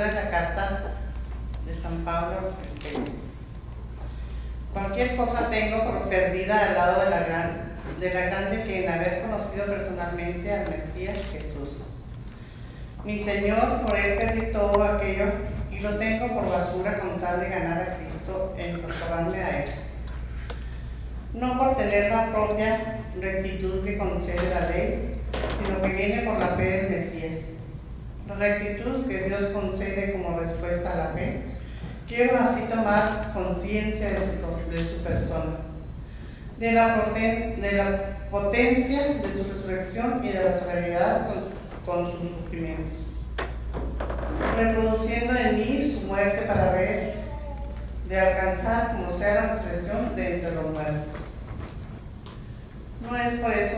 Lectura de la carta de San Pablo. Cualquier cosa tengo por perdida al lado de la, gran, de la grande que en haber conocido personalmente al Mesías Jesús. Mi Señor, por él perdí todo aquello y lo tengo por basura con tal de ganar a Cristo e incorporarme a él. No por tener la propia rectitud que concede la ley, sino que viene por la fe del Mesías. Rectitud que Dios concede como respuesta a la fe, quiero así tomar conciencia de de su persona, de la, poten- de la potencia de su resurrección y de la solidaridad con, con sus sufrimientos, reproduciendo en mí su muerte para ver, de alcanzar como sea la resurrección de entre los muertos. No es por eso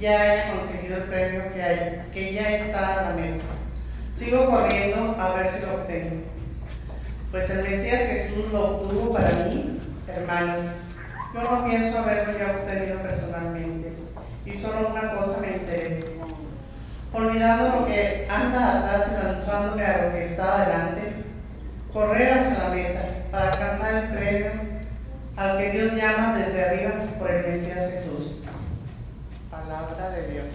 ya haya conseguido el premio que, hay, que ya está a la meta. Sigo corriendo a ver si lo obtengo. Pues el Mesías Jesús lo obtuvo para mí, hermanos. Yo no pienso haberlo ya obtenido personalmente. Y solo una cosa me interesa. Olvidando lo que anda atrás y lanzándome a lo que está adelante, correr hacia la meta para alcanzar el premio al que Dios llama desde arriba por el Mesías Jesús. Palabra de Dios.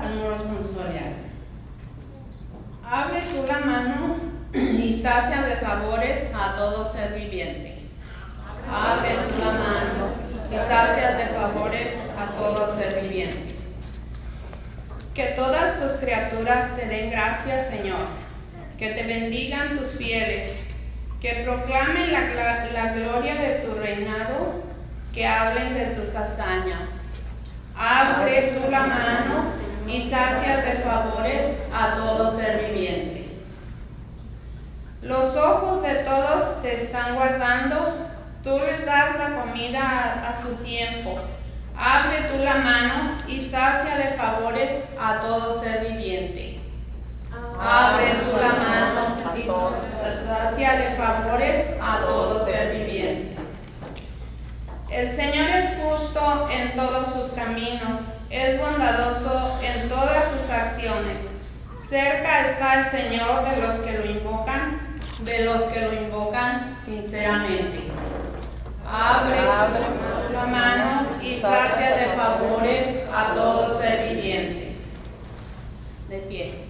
Responsorial. Abre tú la mano y sacia de favores a todo ser viviente. Abre tú la mano y sacia de favores a todo ser viviente. Que todas tus criaturas te den gracias, Señor. Que te bendigan tus fieles. Que proclamen la, la gloria de tu reinado. Que hablen de tus hazañas. Abre tú la mano y sacia de favores a todo ser viviente. Los ojos de todos te están guardando, tú les das la comida a, a su tiempo. Abre tú la mano y sacia de favores a todo ser viviente. Abre tú la mano y sacia de favores a todo ser viviente. El Señor es justo en todos sus caminos, es bondadoso en todas sus acciones. Cerca está el Señor de los que lo invocan, de los que lo invocan sinceramente. Abre la mano y sacia de favores a todo ser viviente. De pie.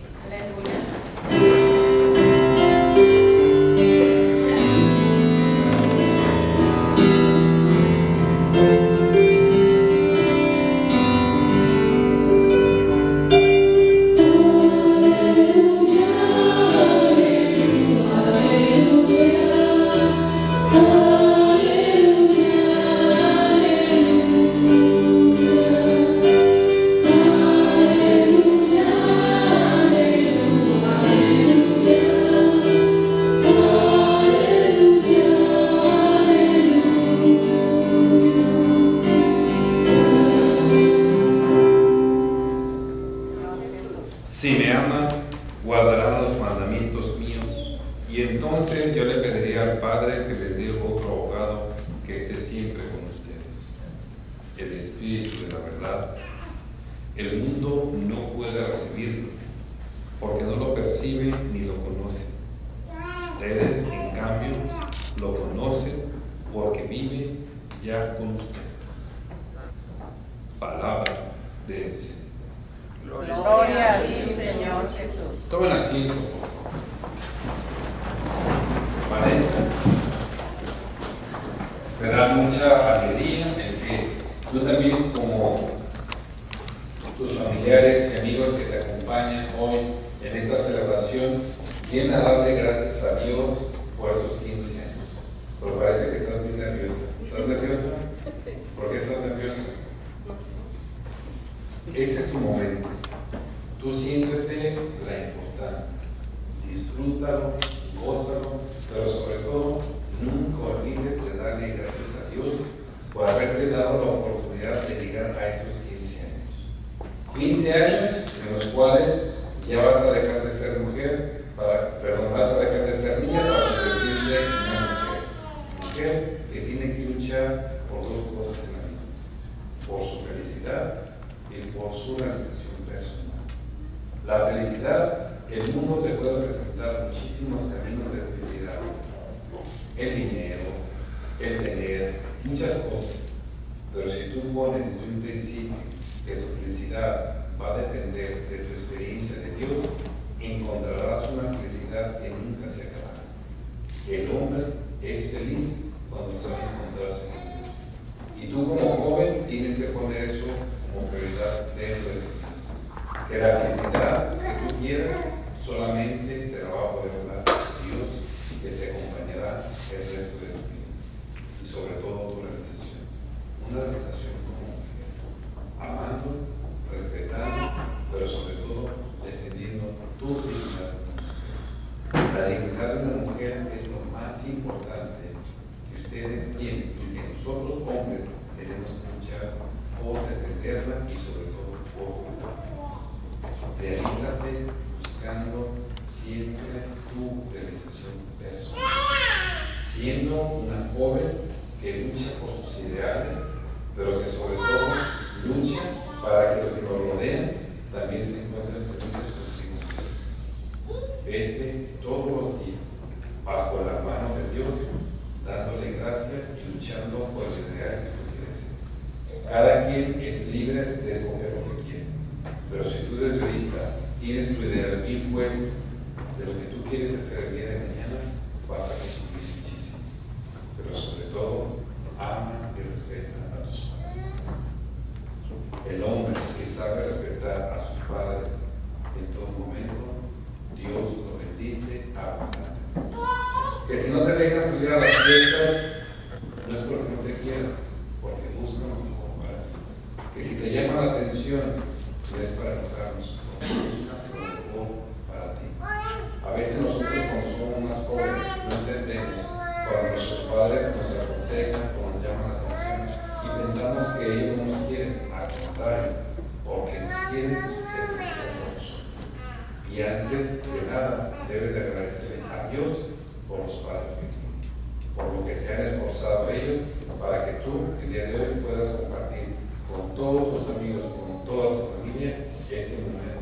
siempre con ustedes, el Espíritu de la verdad. El mundo no puede recibirlo, porque no lo percibe ni lo conoce. Ustedes, en cambio, lo conocen porque vive ya con ustedes. Palabra de ese. Gloria, Señor Jesús. Tomen asiento. mucha alegría el que tú también como tus familiares y amigos que te acompañan hoy en esta celebración vienen a darle gracias a Dios por esos 15 años. Pero parece que estás muy nerviosa. ¿Estás nerviosa? ¿Por qué estás nerviosa? Este es tu momento. Tú siéntete la importante. Disfrútalo de agradecerle a Dios por los padres que tienes, por lo que se han esforzado ellos para que tú el día de hoy puedas compartir con todos tus amigos, con toda tu familia, este momento.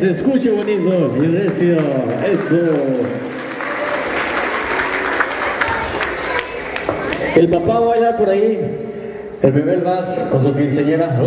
se escuche bonito, Iglesia, eso. El papá va a bailar por ahí, el primer vals con su quinceañera.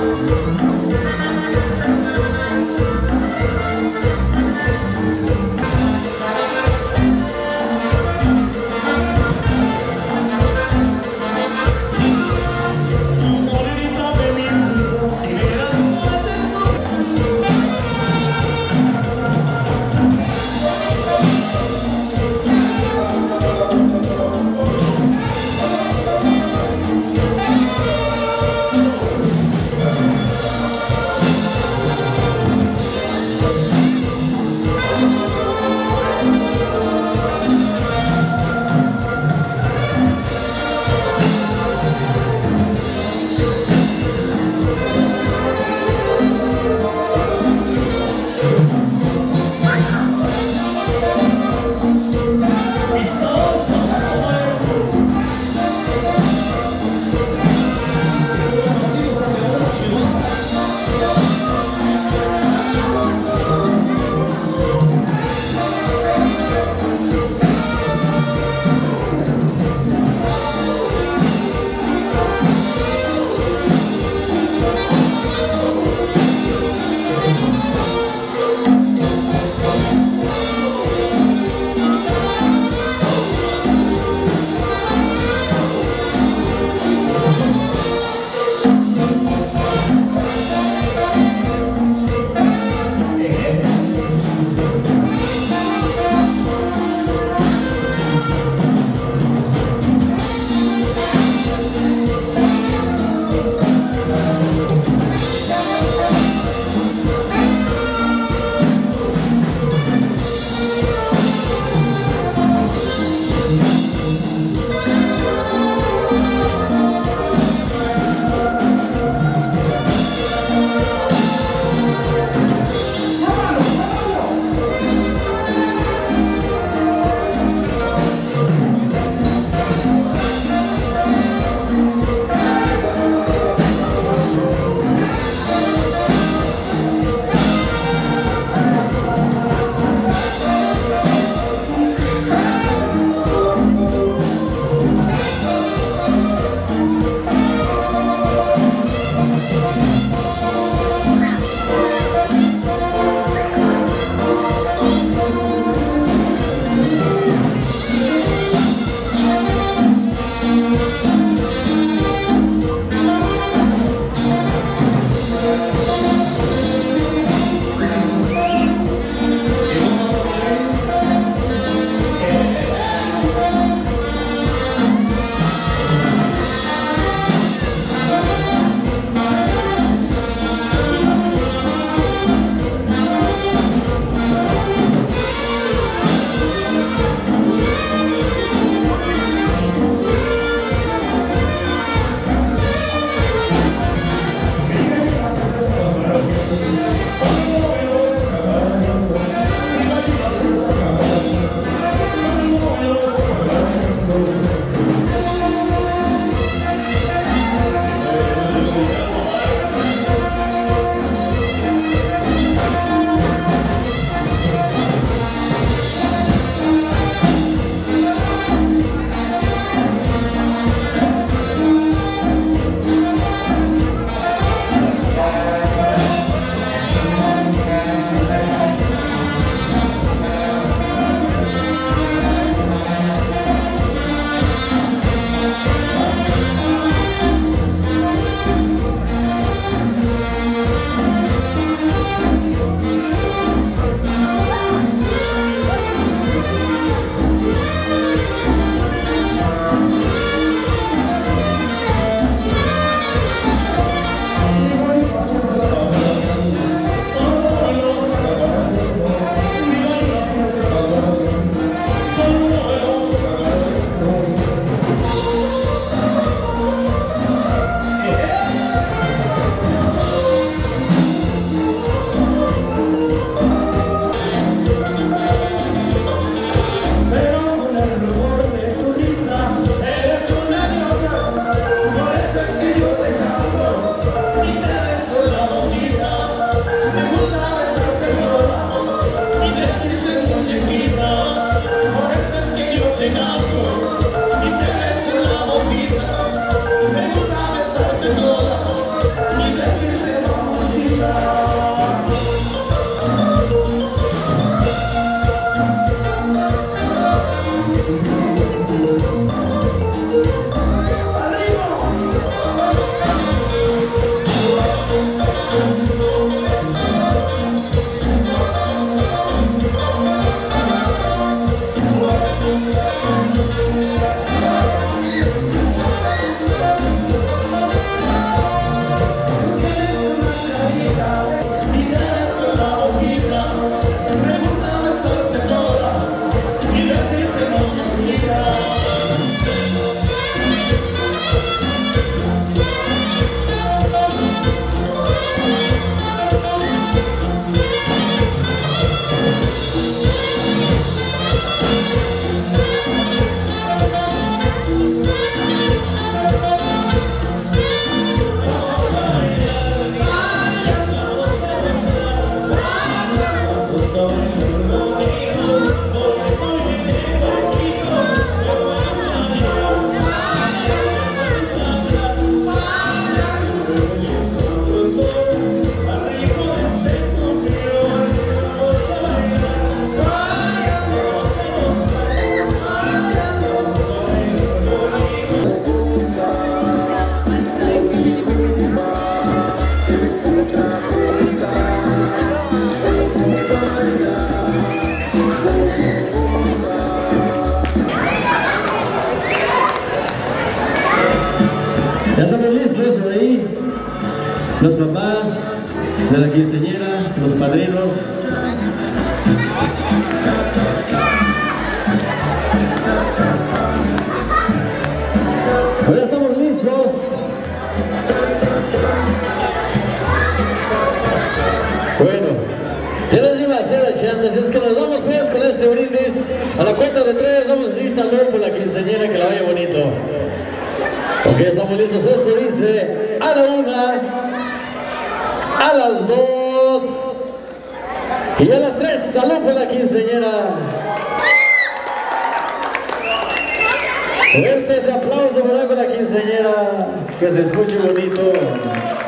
Música quinceañera. Fuerte ese aplauso para la quinceañera, que se escuche bonito.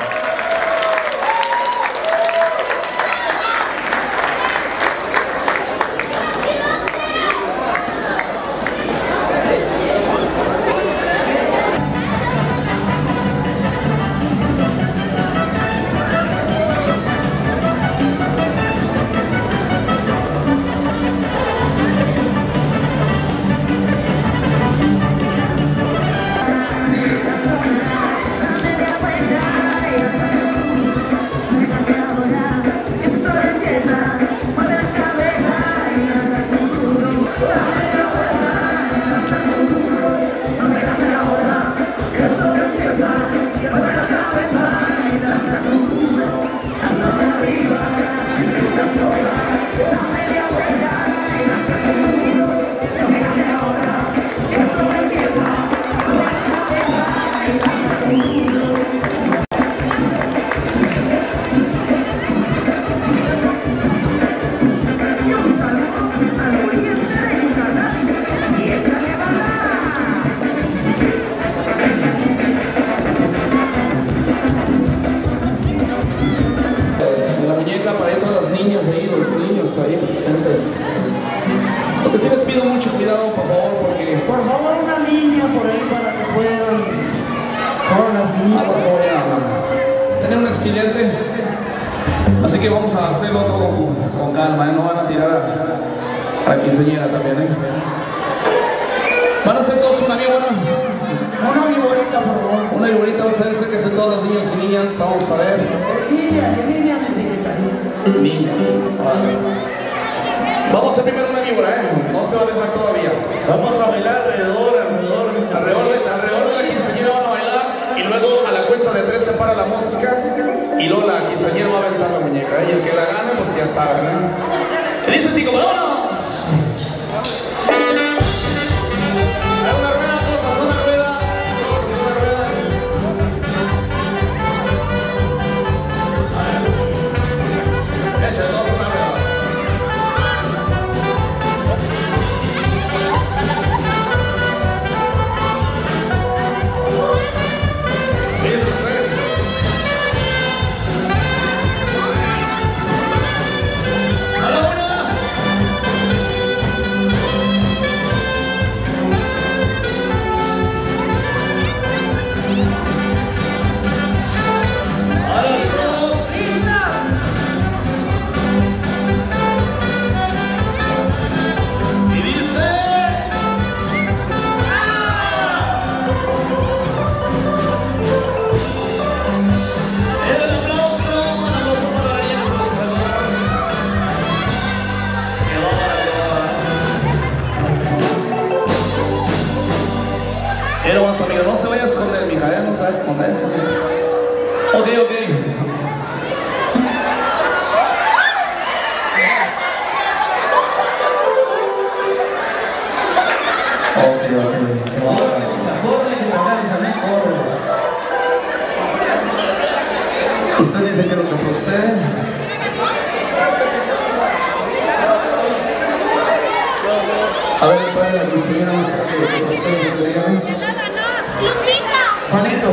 voy a enseñar. A ver, para enseñarnos otro proceder, Juanito.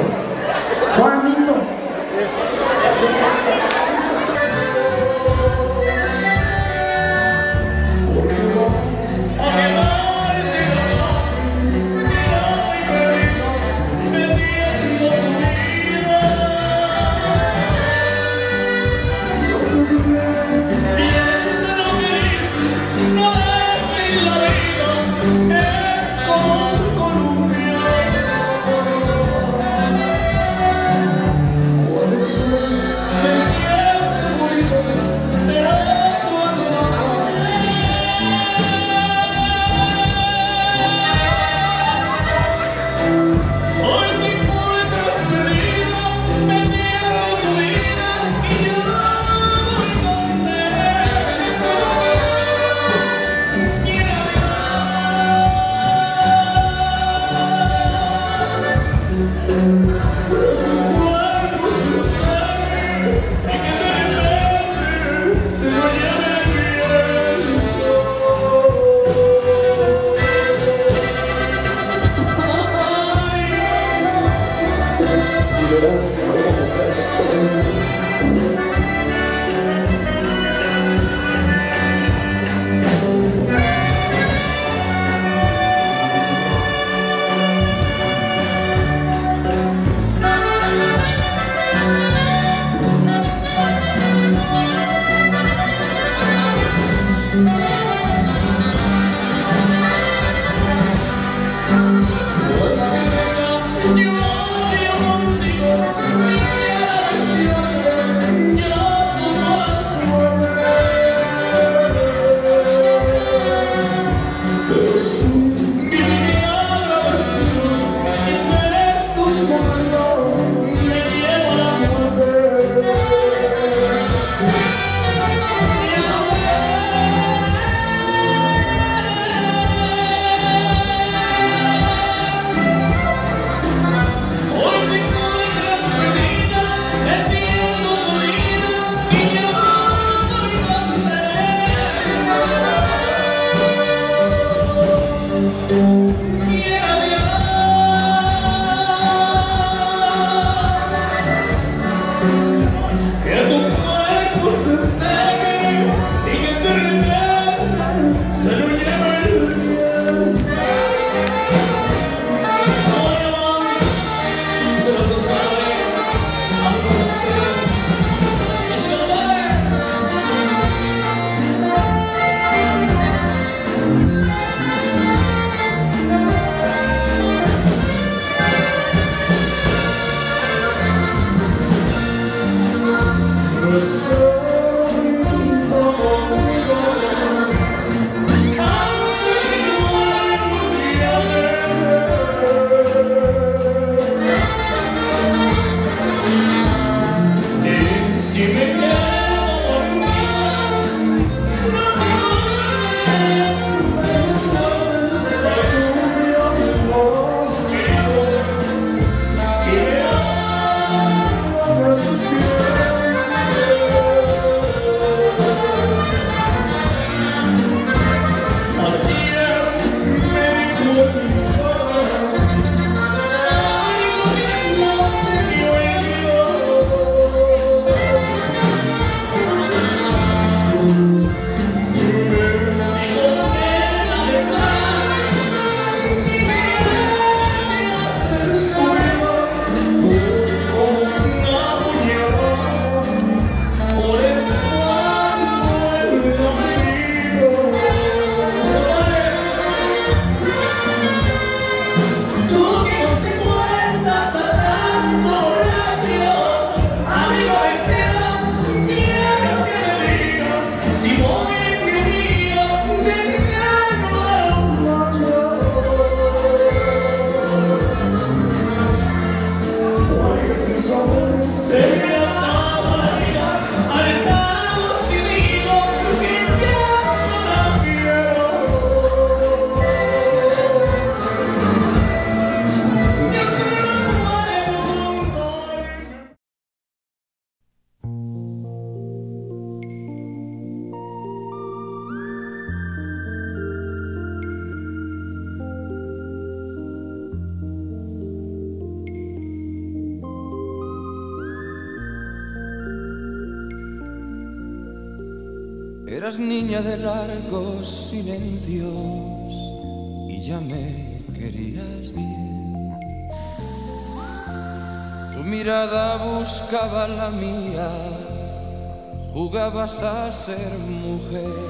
Ser mujer.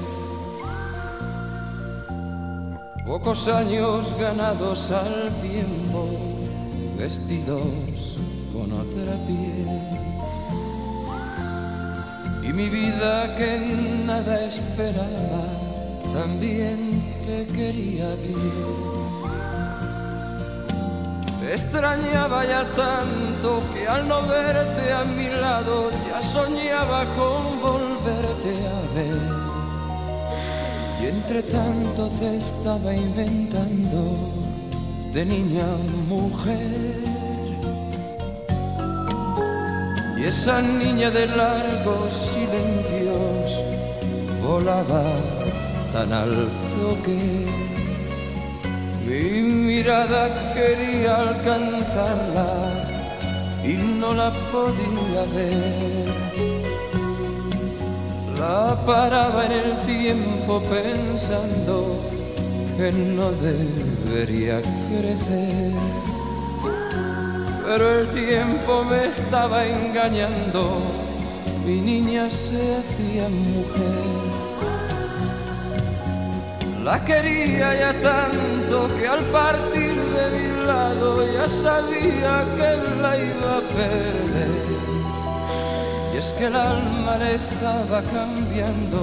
Pocos años ganados al tiempo, vestidos con otra piel. Y mi vida que nada esperaba, también te quería bien. Te extrañaba ya tanto que al no verte a mi lado ya soñaba con Y entre tanto te estaba inventando de niña mujer. Y esa niña de largos silencios volaba tan alto que mi mirada quería alcanzarla y no la podía ver. La paraba en el tiempo pensando que no debería crecer. Pero el tiempo me estaba engañando, mi niña se hacía mujer. La quería ya tanto que al partir de mi lado ya sabía que la iba a perder. Es que el alma le estaba cambiando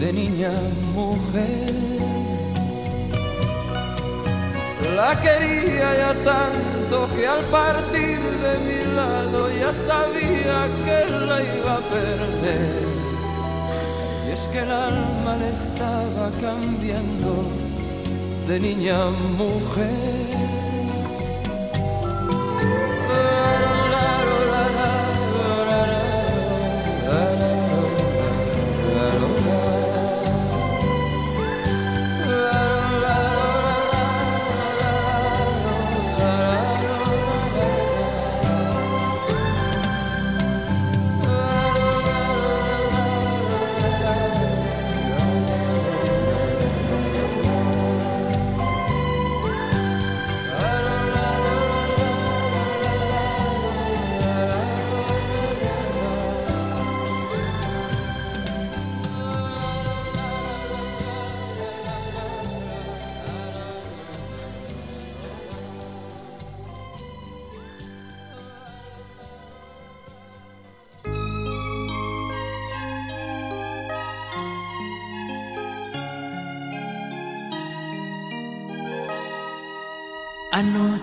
de niña a mujer. La quería ya tanto que al partir de mi lado ya sabía que la iba a perder. Y es que el alma le estaba cambiando de niña a mujer.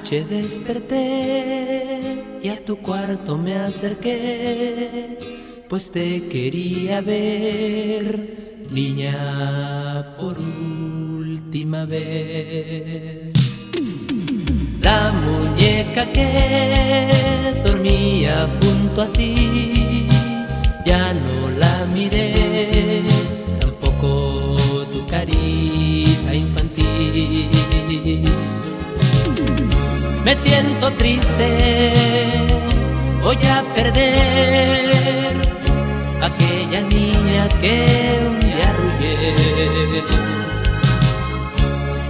Anoche desperté y a tu cuarto me acerqué, pues te quería ver, niña, por última vez. La muñeca que dormía junto a ti, ya no la miré, tampoco tu carita infantil. Me siento triste, voy a perder aquella niña que un día.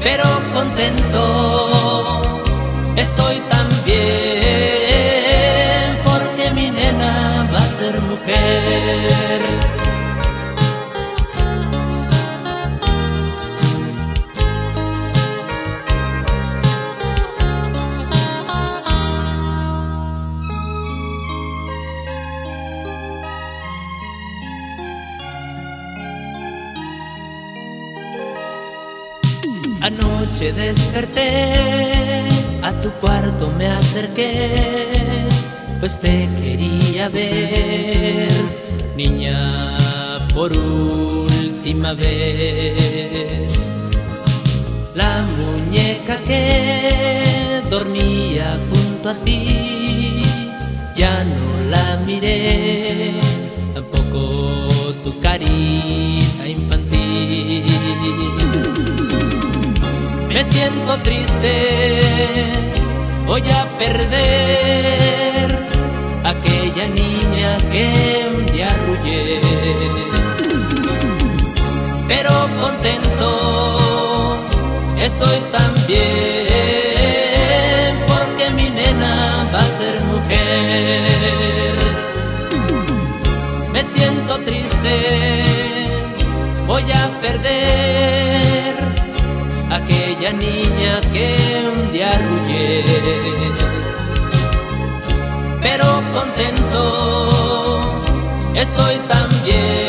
Pero contento estoy también porque mi nena va a ser mujer. Anoche desperté, a tu cuarto me acerqué, pues te quería ver, niña, por última vez. La muñeca que dormía junto a ti, ya no la miré, tampoco tu carita infantil. Me siento triste, voy a perder aquella niña que un día arrullé. Pero contento estoy también porque mi nena va a ser mujer. Me siento triste, voy a perder aquella niña que un día arrullé. Pero contento estoy también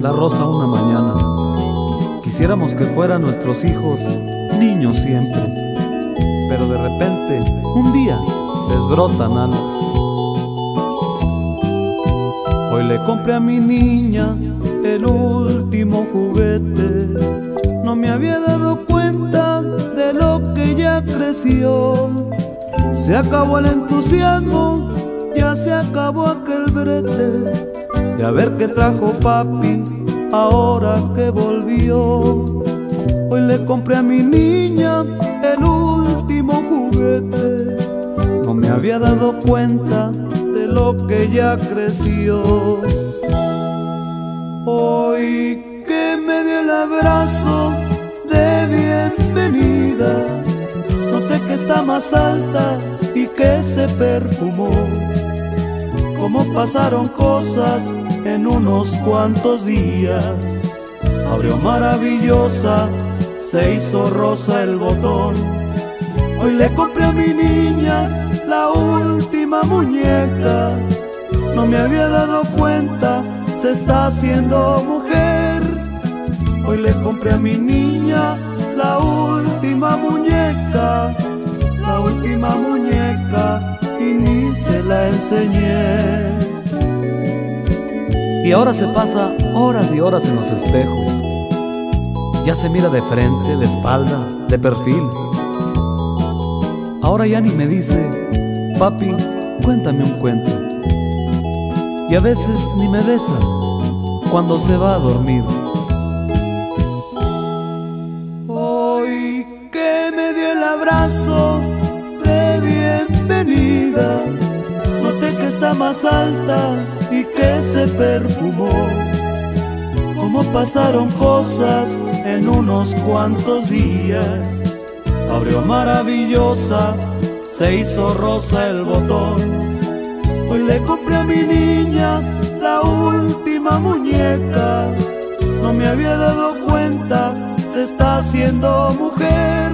la rosa una mañana. Quisiéramos que fueran nuestros hijos niños siempre. Pero de repente, un día, les brotan alas. Hoy le compré a mi niña el último juguete. No me había dado cuenta de lo que ya creció. Se acabó el entusiasmo, ya se acabó aquel brete. De a ver qué trajo papi ahora que volvió. Hoy le compré a mi niña el último juguete. No me había dado cuenta de lo que ya creció. Hoy que me dio el abrazo de bienvenida, noté que está más alta y que se perfumó. Como pasaron cosas en unos cuantos días, abrió maravillosa, se hizo rosa el botón. Hoy le compré a mi niña la última muñeca. No me había dado cuenta, se está haciendo mujer. Hoy le compré a mi niña la última muñeca, la última muñeca y ni se la enseñé. Y ahora se pasa horas y horas en los espejos. Ya se mira de frente, de espalda, de perfil. Ahora ya ni me dice, papi, cuéntame un cuento. Y a veces ni me besa cuando se va a dormir. Hoy que me dio el abrazo de bienvenida, noté que está más alta pasaron cosas en unos cuantos días, abrió maravillosa, se hizo rosa el botón. Hoy le compré a mi niña la última muñeca. No me había dado cuenta, se está haciendo mujer.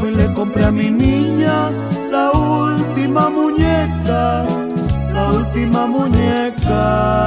Hoy le compré a mi niña la última muñeca, la última muñeca.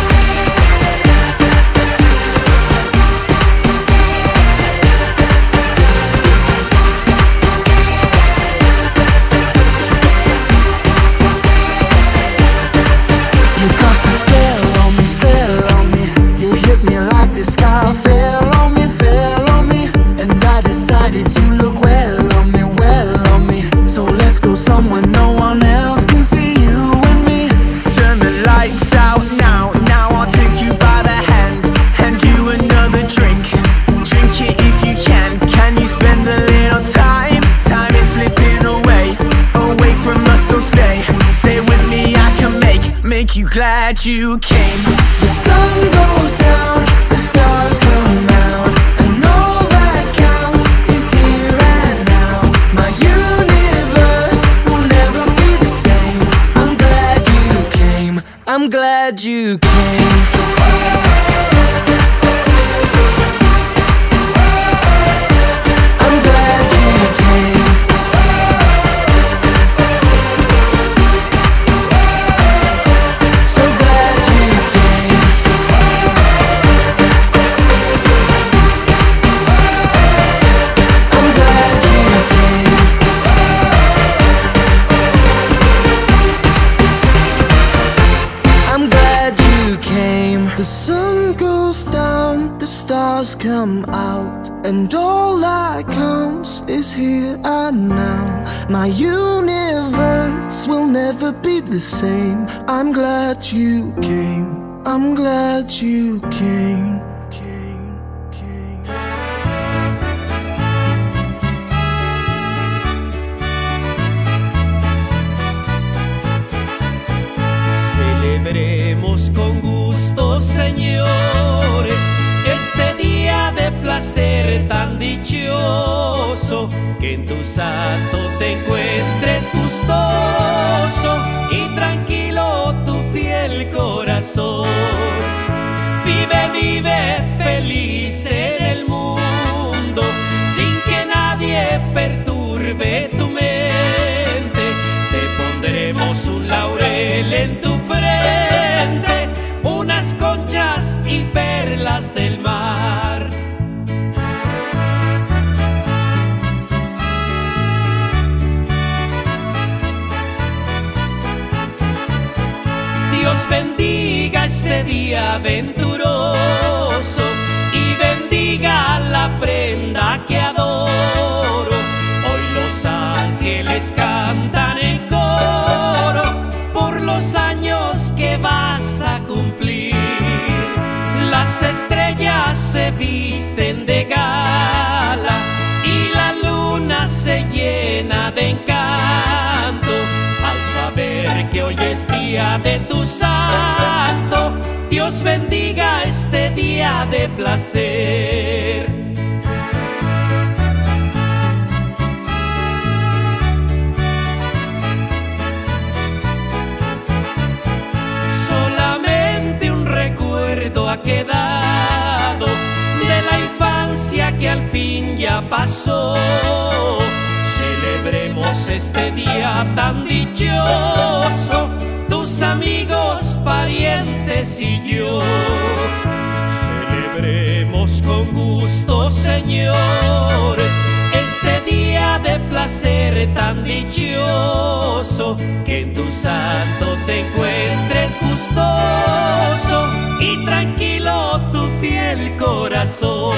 you came. The sun goes down, same. I'm glad you came. I'm glad you came. Celebremos con gusto, señores, este día de placer tan dichoso, que en tu santo te encuentres gustoso Vive, vive feliz en el mundo, sin que nadie perturbe tu mente. Te pondremos un laurel en tu frente, día venturoso y bendiga la prenda que adoro. Hoy los ángeles cantan en coro por los años que vas a cumplir. Las estrellas se visten de gala y la luna se llena de encanto al saber que hoy es día de tu santo. Dios bendiga este día de placer. Solamente un recuerdo ha quedado de la infancia que al fin ya pasó. Celebremos este día tan dichoso, amigos, parientes y yo. Celebremos con gusto, señores, este día de placer tan dichoso, que en tu santo te encuentres gustoso y tranquilo tu fiel corazón.